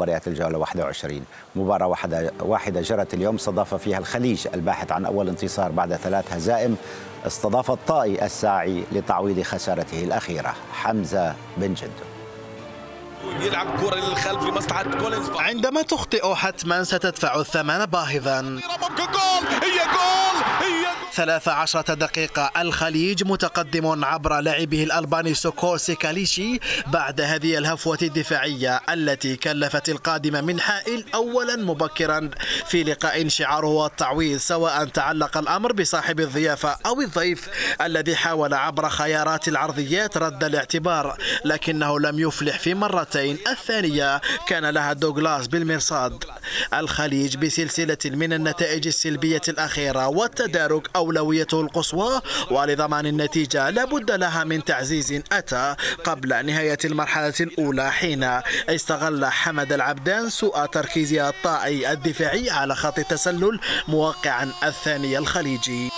مباريات الجولة 21 مباراة واحدة, واحدة جرت اليوم استضاف فيها الخليج الباحث عن أول انتصار بعد ثلاث هزائم. استضاف الطائي الساعي لتعويض خسارته الأخيرة حمزة بن جدو يلعب كرة للخلف لمصلحة كولينز. عندما تخطئ حتما ستدفع الثمن باهظا. ممكن جول هي جول! هي جول! 13 دقيقة. الخليج متقدم عبر لاعبه الألباني سوكوسي كاليشي بعد هذه الهفوة الدفاعية التي كلفت القادم من حائل أولا مبكرا في لقاء شعاره التعويض سواء تعلق الأمر بصاحب الضيافة أو الضيف الذي حاول عبر خيارات العرضيات رد الاعتبار لكنه لم يفلح في مرتين. الثانية كان لها دوغلاس بالمرصاد. الخليج بسلسلة من النتائج السلبية الأخيرة والتدارك أولويته القصوى ولضمان النتيجة لابد لها من تعزيز أتى قبل نهاية المرحلة الأولى حين استغل حمد العبدان سوء تركيز الطائي الدفاعي على خط التسلل موقعا الثاني الخليجي.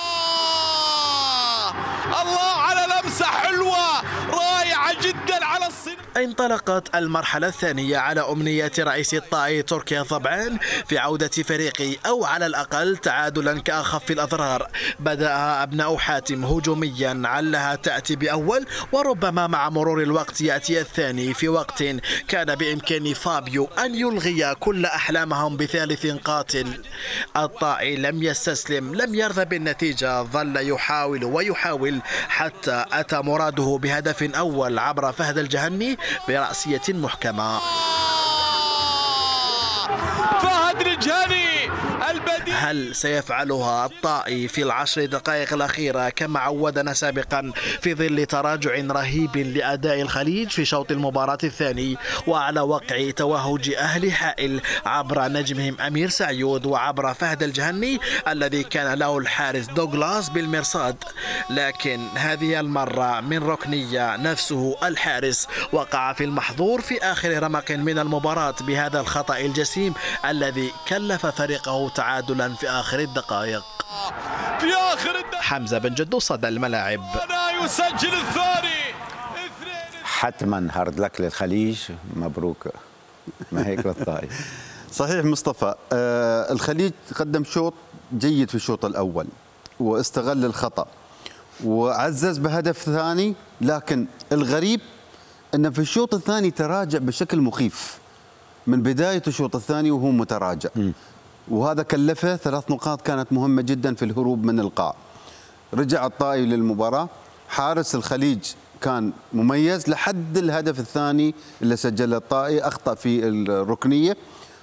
انطلقت المرحلة الثانية على أمنية رئيس الطائي تركيا طبعا في عودة فريقي أو على الأقل تعادلا كأخف الأضرار. بدأها أبناء حاتم هجوميا علها تأتي بأول وربما مع مرور الوقت يأتي الثاني في وقت كان بإمكان فابيو أن يلغي كل أحلامهم بثالث قاتل. الطائي لم يستسلم لم يرضى بالنتيجة ظل يحاول ويحاول حتى أتى مراده بهدف أول عبر فهد الجهني. برأسية محكمة. فهد الجهني البديل هل سيفعلها الطائي في العشر دقائق الأخيرة كما عودنا سابقا في ظل تراجع رهيب لأداء الخليج في شوط المباراة الثاني وعلى وقع توهج أهل حائل عبر نجمهم أمير سعيود وعبر فهد الجهني الذي كان له الحارس دوغلاس بالمرصاد. لكن هذه المرة من ركنية نفسه الحارس وقع في المحظور في آخر رمق من المباراة بهذا الخطأ الجسيم الذي كلف فريقه تعادلا في آخر الدقائق. في آخر الدقيقة حمزة بن جدو صدى الملاعب. يسجل الثاني. حتما هارد لك للخليج. مبروك. ما هيك للطائي صحيح مصطفى آه الخليج قدم شوط جيد في الشوط الأول واستغل الخطأ وعزز بهدف ثاني لكن الغريب أنه في الشوط الثاني تراجع بشكل مخيف. من بداية الشوط الثاني وهو متراجع. وهذا كلفه ثلاث نقاط كانت مهمة جدا في الهروب من القاع. رجع الطائي للمباراة. حارس الخليج كان مميز لحد الهدف الثاني اللي سجله الطائي أخطأ في الركنية.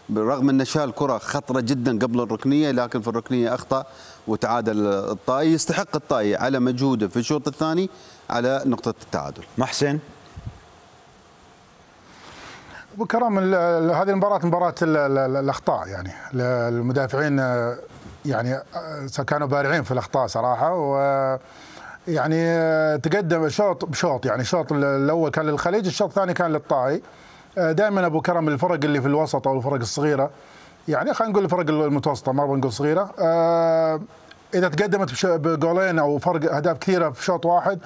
بالرغم أنه شال كرة خطرة جدا قبل الركنية لكن في الركنية أخطأ وتعادل الطائي. يستحق الطائي على مجهوده في الشوط الثاني على نقطة التعادل. محسن؟ ابو كرم ال- ال- هذه المباراة مباراة ال- ال- الأخطاء يعني. المدافعين آه، يعني آه، كانوا بارعين في الأخطاء صراحة و يعني آه، تقدم شوط بشوط يعني. الشوط ال- الأول كان للخليج الشوط الثاني كان للطائي. دائما أبو كرم الفرق اللي في الوسط أو الفرق الصغيرة. يعني خلينا نقول الفرق المتوسطة ما بنقول صغيرة. آه، إذا تقدمت بجولين أو فرق أهداف كثيرة في شوط واحد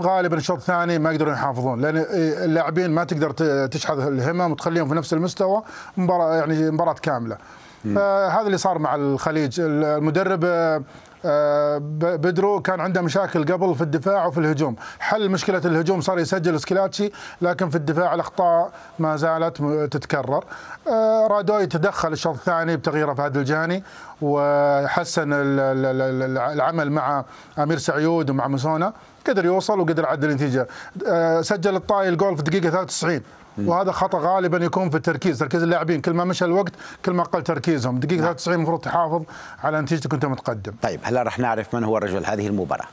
غالبا الشوط الثاني ما يقدرون يحافظون. لأن اللاعبين ما تقدر تشحذ الهمم وتخليهم في نفس المستوى مباراه يعني مباراة كاملة. فهذا اللي صار مع الخليج. المدرب آه، آه، بدرو كان عنده مشاكل قبل في الدفاع وفي الهجوم. حل مشكلة الهجوم صار يسجل سكيلاتشي لكن في الدفاع الأخطاء ما زالت تتكرر. آه، رادوي تدخل الشوط الثاني بتغيير فهد الجاني وحسن ال- ال- ال- العمل مع أمير سعيود ومع مسونا. قدر يوصل وقدر يعدل النتيجة. آه، سجل الطاي الجول في الدقيقة 93 وهذا خطأ غالبا يكون في التركيز تركيز اللاعبين. كل ما مشى الوقت كل ما قل تركيزهم. دقيقة 93 المفروض تحافظ على نتيجتك وأنت متقدم. طيب هلا رح نعرف من هو رجل هذه المباراة.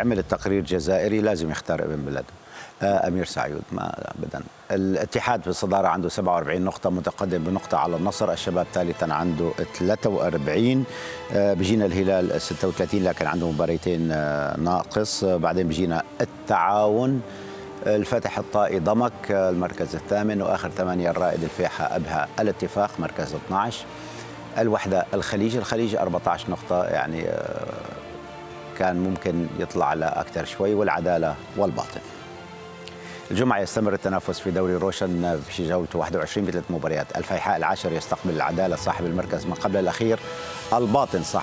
عمل التقرير جزائري لازم يختار ابن بلده. آه، أمير سعيود ما ابدا. الاتحاد بالصدارة عنده 47 نقطة متقدم بنقطة على النصر. الشباب ثالثا عنده 43 آه، بيجينا الهلال 36 لكن عنده مباريتين آه، ناقص. بعدين بيجينا التعاون. الفتح الطائي ضمك المركز الثامن. وآخر ثمانية الرائد الفيحة أبها الاتفاق مركز 12 الوحدة الخليج. الخليج 14 نقطة يعني كان ممكن يطلع لأكثر شوي والعدالة والباطن الجمعة يستمر التنافس في دوري روشن في جولته 21 بثلاث مباريات. الفيحاء العاشر يستقبل العدالة صاحب المركز ما قبل الأخير. الباطن صاحب